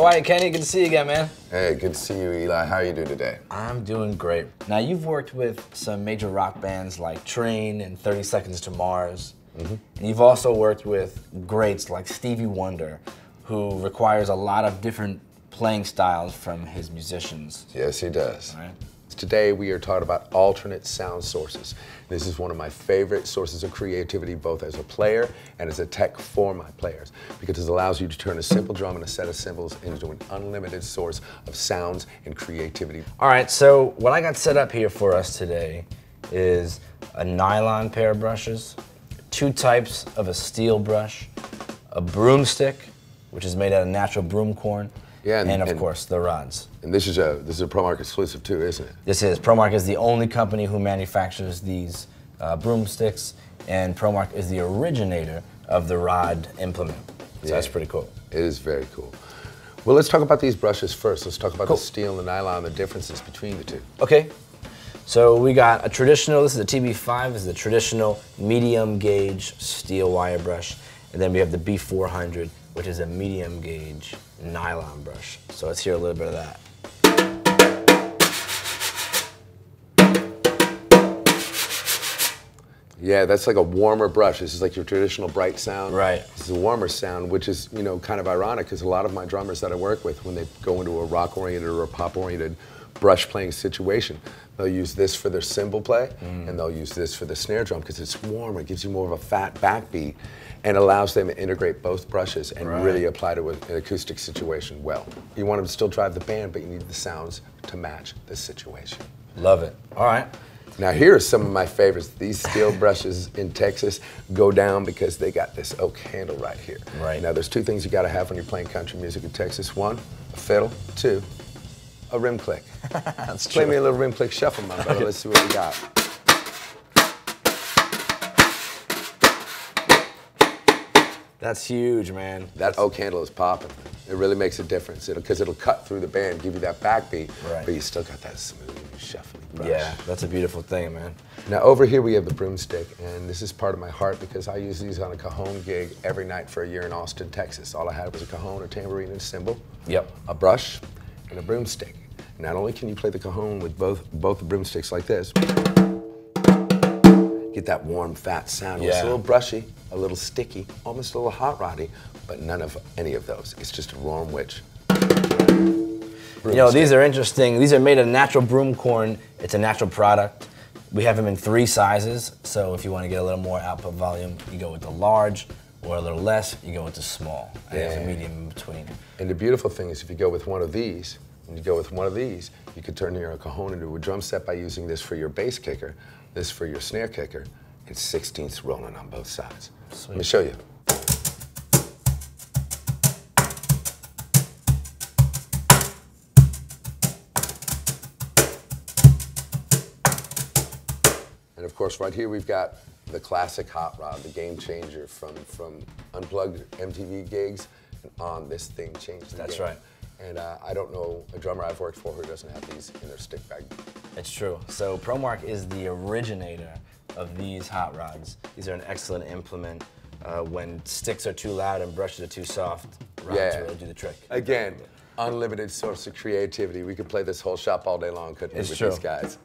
How are you, Kenny? Good to see you again, man. Hey, good to see you, Eli. How are you doing today? I'm doing great. Now, you've worked with some major rock bands like Train and 30 Seconds to Mars. Mm-hmm. And you've also worked with greats like Stevie Wonder, who requires a lot of different playing styles from his musicians. Yes, he does. Right. Today we are talking about alternate sound sources. This is one of my favorite sources of creativity, both as a player and as a tech for my players, because it allows you to turn a simple drum and a set of cymbals into an unlimited source of sounds and creativity. All right, so what I got set up here for us today is a nylon pair of brushes, two types of a steel brush, a broomstick, which is made out of natural broom corn, Yeah, and, and- of and- course the rods. And this is a this is a ProMark exclusive too, isn't it? This is ProMark is the only company who manufactures these uh, broomsticks, and ProMark is the originator of the rod implement. So Yeah. that's pretty cool. It is very cool. Well, let's talk about these brushes first. Let's talk about Cool. the steel and the nylon, the differences between the two. Okay. So we got a traditional, this is the TB5, this is the traditional medium gauge steel wire brush. And then we have the B400, which is a medium gauge nylon brush. So let's hear a little bit of that. Yeah, that's like a warmer brush. This is like your traditional bright sound. Right. This is a warmer sound, which is, you know, kind of ironic because a lot of my drummers that I work with, when they go into a rock-oriented or a pop-oriented brush playing situation, they'll use this for their cymbal play mm. and they'll use this for the snare drum because it's warmer, it gives you more of a fat backbeat and allows them to integrate both brushes and Right. really apply to an acoustic situation well. You want them to still drive the band, but you need the sounds to match the situation. Love it. All right. Now here are some of my favorites. These steel brushes in Texas go down because they got this oak handle right here. Right. Now there's two things you gotta have when you're playing country music in Texas. One, a fiddle. Two, a rim click. That's Play me a little rim click shuffle, my brother. Let's see what we got. That's huge, man. That oak handle is popping. It really makes a difference. It'll because it'll cut through the band, give you that backbeat, Right. but you still got that smooth, shuffly brush. Yeah, that's a beautiful thing, man. Now over here we have the broomstick, and this is part of my heart because I use these on a cajon gig every night for a year in Austin, Texas. All I had was a cajon, a tambourine, and a cymbal. Yep. A brush, and a broomstick. Not only can you play the cajon with both both broomsticks like this, get that warm, fat sound. It's Yeah. a little brushy, a little sticky, almost a little hot roddy, but none of any of those. It's just a warm witch. You know, these are interesting. These are made of natural broom corn. It's a natural product. We have them in three sizes. So if you want to get a little more output volume, you go with the large, or a little less, you go with the small. And there's a medium in between. And the beautiful thing is if you go with one of these, you go with one of these, you could turn your cajon into a drum set by using this for your bass kicker, this for your snare kicker, and 16ths rolling on both sides. Let me show you. And of course, right here we've got the classic hot rod, the game changer from from unplugged MTV gigs and on. This thing changed the That's game. right. And uh, I don't know a drummer I've worked for who doesn't have these in their stick bag. It's true. So ProMark is the originator of these hot rods. These are an excellent implement. Uh, when sticks are too loud and brushes are too soft, rods Yeah. really do the trick. Again, unlimited source of creativity. We could play this whole shop all day long, couldn't we, with true. these guys?